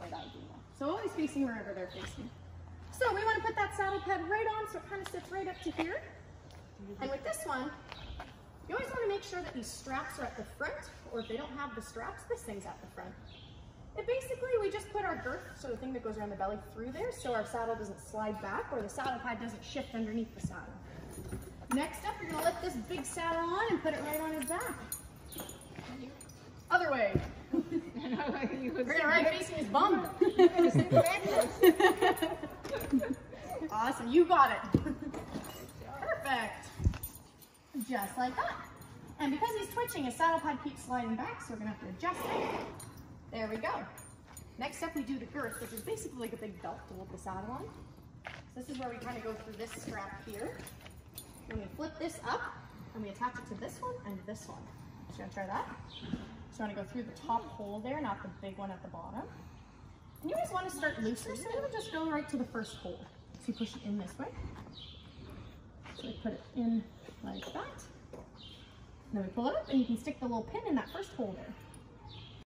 way, that would be more. So always facing wherever they're facing. So we want to put that saddle pad right on so it kind of sits right up to here. And with this one, you always want to make sure that these straps are at the front, or if they don't have the straps, this thing's at the front. And basically, we just put our girth, so the thing that goes around the belly through there, so our saddle doesn't slide back or the saddle pad doesn't shift underneath the saddle. Next up, you're gonna lift this big saddle on and put it right on his back. Other way. We're gonna ride facing his bum. awesome, you got it. Perfect. Just like that. And because he's twitching, his saddle pad keeps sliding back, so we're gonna have to adjust it. There we go. Next up, we do the girth, which is basically like a big belt to hold the saddle on. So this is where we kind of go through this strap here. And we flip this up, and we attach it to this one and this one. So you wanna try that? So you wanna go through the top hole there, not the big one at the bottom. And you always wanna start looser, so gonna just go right to the first hole. So you push it in this way. So we put it in like that. And then we pull it up and you can stick the little pin in that first hole there.